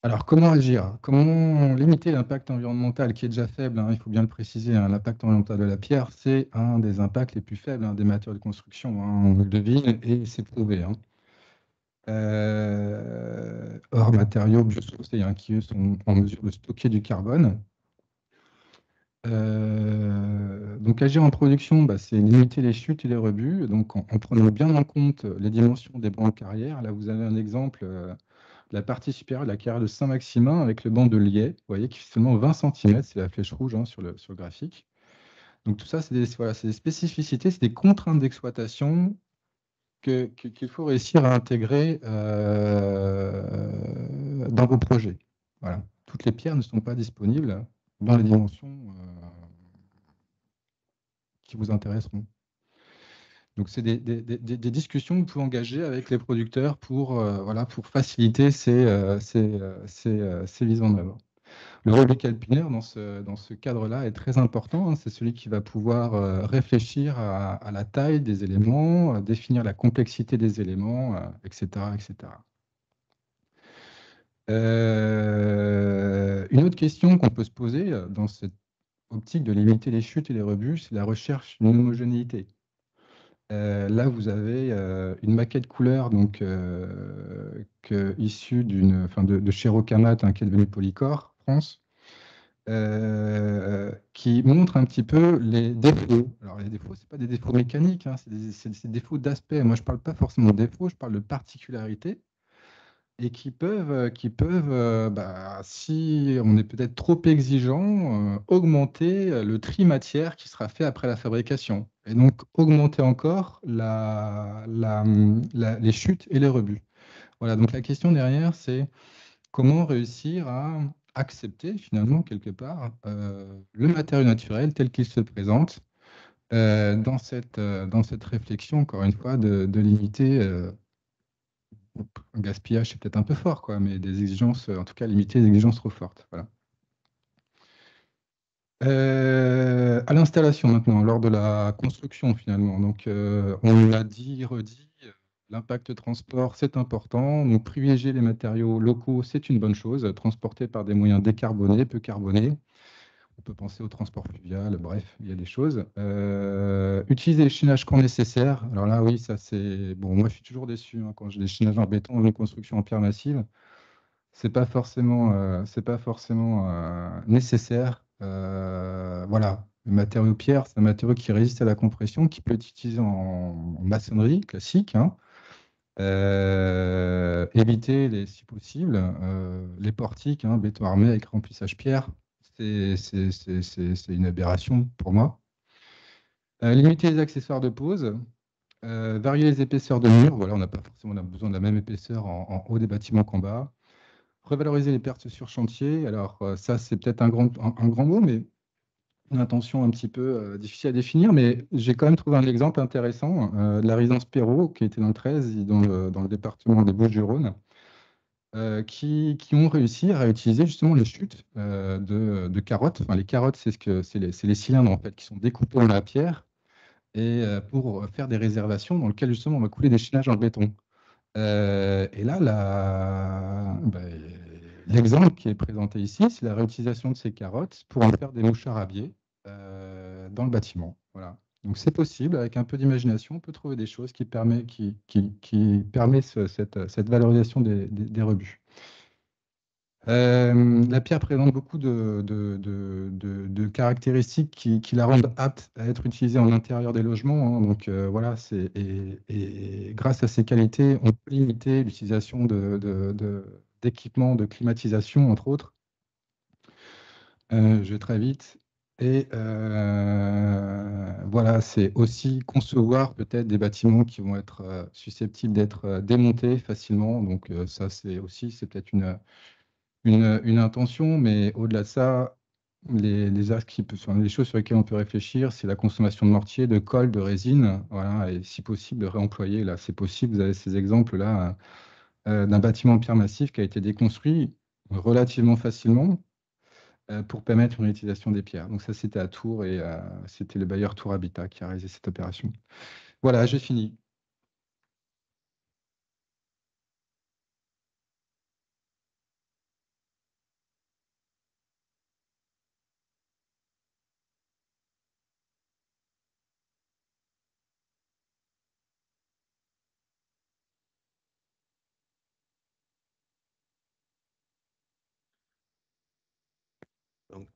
Alors, comment agir? Comment limiter l'impact environnemental qui est déjà faible hein, Il faut bien le préciser, hein, l'impact environnemental de la pierre, c'est un des impacts les plus faibles des matériaux de construction. on le devine et c'est prouvé. Euh, hors matériaux biosourcés hein, qui sont en mesure de stocker du carbone. Euh, donc agir en production, bah, c'est limiter les chutes et les rebuts, donc en, prenant bien en compte les dimensions des bancs de carrière. Là, vous avez un exemple euh, de la partie supérieure de la carrière de Saint-Maximin avec le banc de liais, vous voyez, qui fait seulement 20 cm, c'est la flèche rouge hein, sur, le, sur, le, graphique. Donc tout ça, c'est des, voilà, des, spécificités, c'est des contraintes d'exploitation qu'il faut réussir à intégrer euh, dans vos projets. Voilà. Toutes les pierres ne sont pas disponibles dans les dimensions euh, qui vous intéresseront. Donc, c'est des, discussions que vous pouvez engager avec les producteurs pour, euh, voilà, pour faciliter ces, ces, ces mises en œuvre. Le rôle du calpineur dans ce, dans ce cadre-là est très important. Hein. C'est celui qui va pouvoir euh, réfléchir à, la taille des éléments, définir la complexité des éléments, etc. Euh, etc. Euh, une autre question qu'on peut se poser dans cette optique de limiter les chutes et les rebuts, c'est la recherche d'une homogénéité. Là, vous avez une maquette couleur donc, issue d'une, de, de chez Rocamath, hein, qui est devenu Polycore, France, euh, qui montre un petit peu les défauts. Alors les défauts, c'est pas des défauts mécaniques, hein, c'est des, défauts d'aspect. Moi, je parle pas forcément de défauts, je parle de particularités et qui peuvent, qui peuvent euh, bah, si on est peut-être trop exigeant, euh, augmenter le tri matière qui sera fait après la fabrication. Et donc augmenter encore la, les chutes et les rebuts. Voilà, donc la question derrière, c'est comment réussir à accepter finalement quelque part euh, le matériau naturel tel qu'il se présente euh, dans, cette, euh, dans cette réflexion, encore une fois, de, limiter, gaspillage c'est peut-être un peu fort, mais des exigences, en tout cas limiter les exigences trop fortes. Voilà. à l'installation maintenant, lors de la construction finalement. Donc on l'a dit, redit, L'impact transport, c'est important. Donc, privilégier les matériaux locaux, c'est une bonne chose. Transporter par des moyens décarbonés, peu carbonés. On peut penser au transport fluvial, bref, il y a des choses. Euh, utiliser les chaînages quand nécessaire. Alors là, oui, ça c'est. Bon, moi je suis toujours déçu hein, quand j'ai des chaînages en béton dans une construction en pierre massive. C'est pas forcément, euh, pas forcément euh, nécessaire. voilà, le matériau pierre, c'est un matériau qui résiste à la compression, qui peut être utilisé en, maçonnerie classique. Hein éviter, les, si possible, les portiques, hein, béton armé avec remplissage pierre. C'est une aberration pour moi. Euh, limiter les accessoires de pose. varier les épaisseurs de murs. Voilà, on n'a pas forcément besoin de la même épaisseur en, haut des bâtiments qu'en bas. Revaloriser les pertes sur chantier. Alors, ça, c'est peut-être un grand, mot, mais une intention un petit peu euh, difficile à définir, mais j'ai quand même trouvé un exemple intéressant euh, de la résidence Perrault, qui était dans le 13, dans le, dans le département des Bouches-du-Rhône, euh, qui, ont réussi à réutiliser justement les chutes de, de, carottes. Enfin, les carottes, c'est ce que, les, les, cylindres en fait, qui sont découpés dans la pierre et pour faire des réservations dans lesquelles justement on va couler des chaînages en béton. et là, bah, L'exemple qui est présenté ici, c'est la réutilisation de ces carottes pour en faire des mouchards à biais euh, dans le bâtiment. Voilà. Donc c'est possible, avec un peu d'imagination, on peut trouver des choses qui permettent qui, qui, permet cette, cette, valorisation des, rebuts. Euh, la pierre présente beaucoup de, de, de, caractéristiques qui, qui, la rendent apte à être utilisée en intérieur des logements. Hein. Donc euh, voilà, et, et, grâce à ces qualités, on peut limiter l'utilisation d'équipements de climatisation, entre autres. Euh, je vais très vite. Et euh, voilà, c'est aussi concevoir peut-être des bâtiments qui vont être euh, susceptibles d'être démontés facilement. Donc ça, c'est aussi, c'est peut-être une, une, intention, mais au-delà de ça, les, choses sur lesquelles on peut réfléchir, c'est la consommation de mortier, de colle, de résine, voilà, et si possible, réemployer. Là, c'est possible, vous avez ces exemples-là euh, d'un bâtiment de pierre massif qui a été déconstruit relativement facilement euh, pour permettre une utilisation des pierres. Donc ça, c'était à Tours et euh, c'était le bailleur Tour Habitat qui a réalisé cette opération. Voilà, j'ai fini.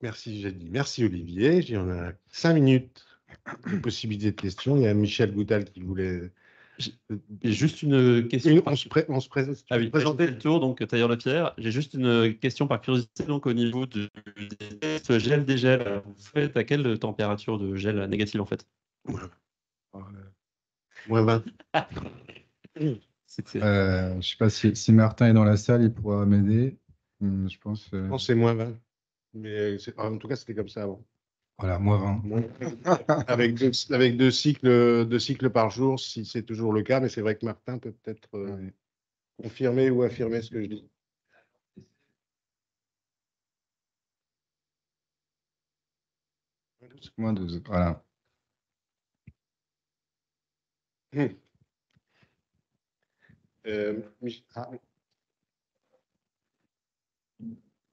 Merci, Merci, Olivier. En a cinq minutes de possibilité de questions. Il y a Michel Goutal qui voulait. J'ai juste une question. on, se on se présente. Ah oui, présenter le tour, donc Tailleur la Pierre. J'ai juste une question par curiosité donc au niveau du gel dégel. Vous faites à quelle température de gel négative en fait? Moins 20. euh, je ne sais pas si, Martin est dans la salle, il pourra m'aider. Hmm, je pense. Euh... Je pense c'est moins 20. Mais en tout cas, c'était comme ça avant. Voilà, moins 20. avec, deux, avec deux, cycles, deux cycles par jour, si c'est toujours le cas, mais c'est vrai que Martin peut peut-être euh, confirmer ou affirmer ce que je dis. Moins 12, voilà. Hum. Euh, ah,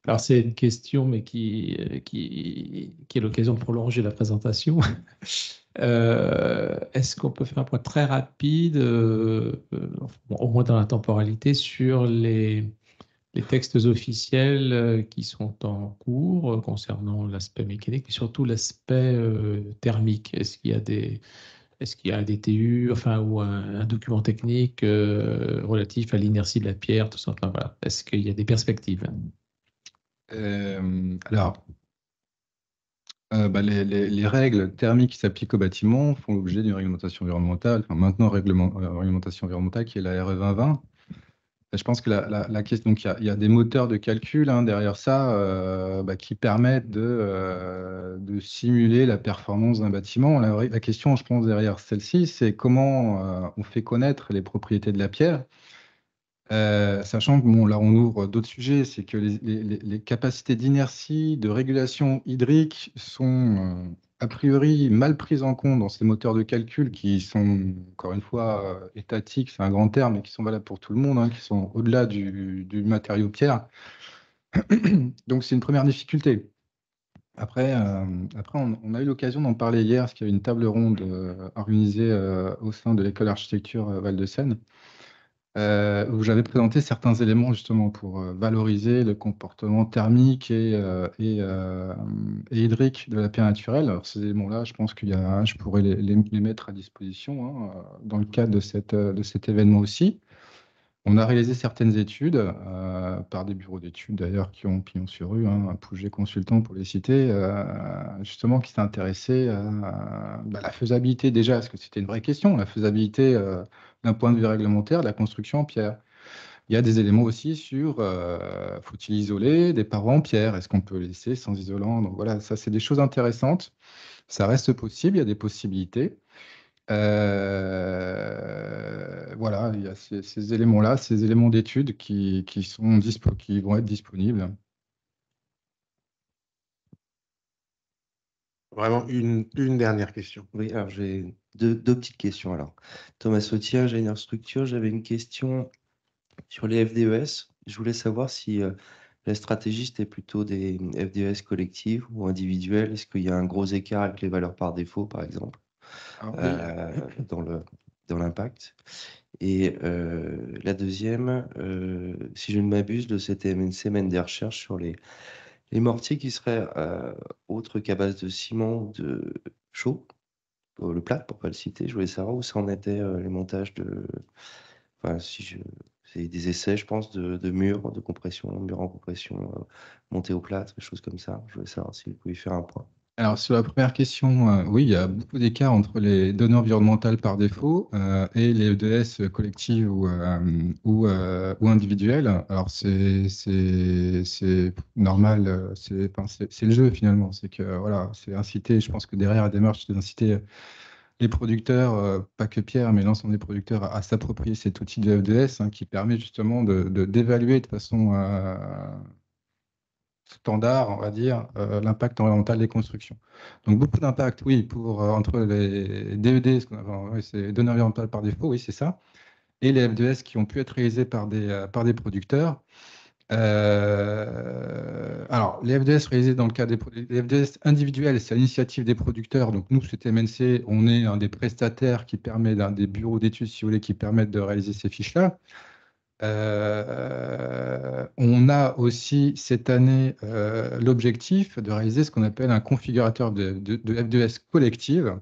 alors, c'est une question, mais qui, euh, qui, qui est l'occasion de prolonger la présentation. euh, Est-ce qu'on peut faire un point très rapide, euh, au moins dans la temporalité, sur les, les textes officiels qui sont en cours concernant l'aspect mécanique, mais surtout l'aspect thermique? Est-ce qu'il y a des. Est-ce qu'il y a des TU, enfin, ou un, document technique relatif à l'inertie de la pierre, tout ça? Voilà. Est-ce qu'il y a des perspectives? Euh, alors, euh, bah, les, règles thermiques qui s'appliquent au bâtiment font l'objet d'une réglementation environnementale, enfin maintenant euh, réglementation environnementale qui est la RE 2020. je pense que la, question, donc il y, a des moteurs de calcul hein, derrière ça bah, qui permettent de, simuler la performance d'un bâtiment. La, question, je pense, derrière celle-ci, c'est comment on fait connaître les propriétés de la pierre euh, sachant que bon, là, on ouvre d'autres sujets, c'est que les, capacités d'inertie, de régulation hydrique sont euh, a priori mal prises en compte dans ces moteurs de calcul qui sont, encore une fois, euh, étatiques, c'est un grand terme, mais qui sont valables pour tout le monde, hein, qui sont au-delà du, matériau pierre. Donc, c'est une première difficulté. Après, après on, a eu l'occasion d'en parler hier, parce qu'il y a une table ronde organisée au sein de l'école d'architecture Val-de-Seine euh, où j'avais présenté certains éléments justement pour euh, valoriser le comportement thermique et, euh, et, hydrique de la pierre naturelle. Alors, ces éléments-là, je pense qu'il y a, je pourrais les, mettre à disposition hein, dans le cadre de, cet événement aussi. On a réalisé certaines études euh, par des bureaux d'études d'ailleurs qui ont pignon sur rue, hein, Pouget Consultant pour les citer, euh, justement qui s'est intéressé à, bah, la faisabilité déjà, parce que c'était une vraie question, la faisabilité euh, d'un point de vue réglementaire de la construction en pierre. Il y a des éléments aussi sur faut-il isoler des parois en pierre? Est-ce qu'on peut laisser sans isolant? Donc voilà, ça c'est des choses intéressantes. Ça reste possible, il y a des possibilités. Euh, voilà, il y a ces, éléments-là, ces éléments d'études qui, sont qui vont être disponibles. Vraiment une, dernière question. Oui, alors j'ai deux, petites questions. Alors, Thomas Sautier, ingénieur structure, j'avais une question sur les FDES. Je voulais savoir si euh, la stratégie c'était plutôt des FDES collectives ou individuelles. Est-ce qu'il y a un gros écart avec les valeurs par défaut, par exemple ah euh, dans le dans l'impact? Et euh, la deuxième, euh, si je ne m'abuse, de cette MNC mène des recherches sur les, les mortiers qui seraient autres qu'à base de ciment de chaud, le plat pour pas le citer. Je voulais savoir où ça en était les montages de. Enfin, si je. C'est des essais, je pense, de, murs de compression, murs en compression, montés au plâtre, des choses comme ça. Je voulais savoir si vous pouviez faire un point. Alors, sur la première question, euh, oui, il y a beaucoup d'écart entre les données environnementales par défaut euh, et les EDS collectives ou, euh, ou, individuelles. Alors, c'est normal, c'est le jeu finalement. C'est que voilà, c'est inciter, je pense que derrière la démarche, c'est d'inciter les producteurs, pas que Pierre, mais l'ensemble des producteurs à, s'approprier cet outil de EDS hein, qui permet justement de d'évaluer de, façon standard, on va dire, euh, l'impact environnemental des constructions. Donc beaucoup d'impact, oui, pour euh, entre les DED, qu'on c'est données environnementales par défaut, oui, c'est ça, et les FDS qui ont pu être réalisés par des, euh, par des producteurs. alors, les FDS réalisés dans le cas des les FDS individuels, c'est l'initiative des producteurs. Donc, nous, c'est MNC, on est un des prestataires qui permet, d'un des bureaux d'études, si vous voulez, qui permettent de réaliser ces fiches-là. Euh, on a aussi cette année euh, l'objectif de réaliser ce qu'on appelle un configurateur de, F2S collective,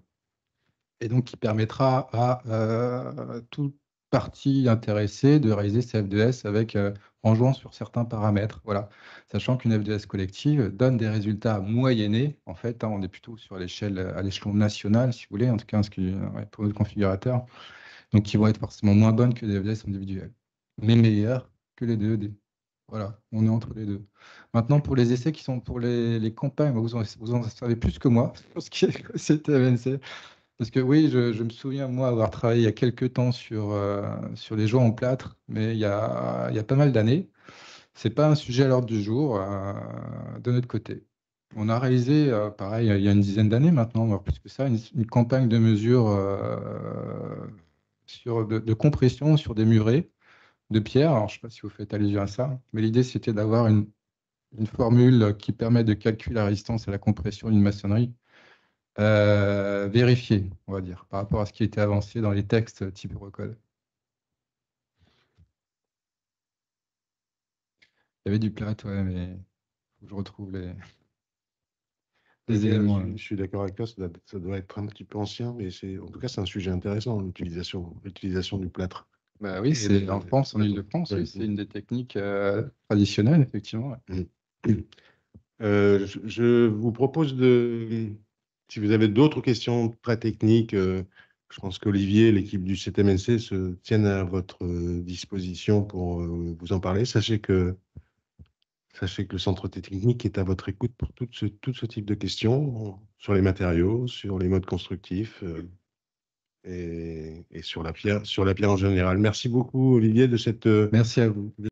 et donc qui permettra à euh, toute partie intéressée de réaliser ces F2S avec, en jouant sur certains paramètres. Voilà. Sachant qu'une F2S collective donne des résultats moyennés. En fait, hein, on est plutôt sur l'échelle, à l'échelon national, si vous voulez, en tout cas pour notre configurateur, donc qui vont être forcément moins bonnes que des F2S individuels mais meilleur que les DED. Voilà, on est entre les deux. Maintenant, pour les essais qui sont pour les, campagnes, vous en, vous en, savez plus que moi pour ce qui est CTMNC. Parce que oui, je, me souviens, moi, avoir travaillé il y a quelques temps sur, euh, sur les joies en plâtre, mais il y a, il y a pas mal d'années. Ce n'est pas un sujet à l'ordre du jour euh, de notre côté. On a réalisé, euh, pareil, il y a une dizaine d'années maintenant, plus que ça, une, campagne de mesures sur, de, compression sur des murets de pierre. Alors, je ne sais pas si vous faites allusion à ça, mais l'idée, c'était d'avoir une, formule qui permet de calculer la résistance à la compression d'une maçonnerie euh, vérifiée, on va dire, par rapport à ce qui était avancé dans les textes type Eurocode. Il y avait du plat, ouais, mais il faut que je retrouve les, éléments. Je, suis d'accord avec toi, ça doit, être un petit peu ancien, mais en tout cas, c'est un sujet intéressant, l'utilisation du plâtre. Bah oui, c'est en France, en Ile-de-France, c'est une des techniques euh, traditionnelles, effectivement. Mmh. Euh, je, vous propose de, si vous avez d'autres questions très techniques, euh, je pense qu'Olivier et l'équipe du CTMNC se tiennent à votre disposition pour vous en parler. Sachez que, sachez que le centre technique est à votre écoute pour tout ce, tout ce type de questions sur les matériaux, sur les modes constructifs, et, sur la pierre, sur la pierre en général. Merci beaucoup Olivier de cette. Merci à vous.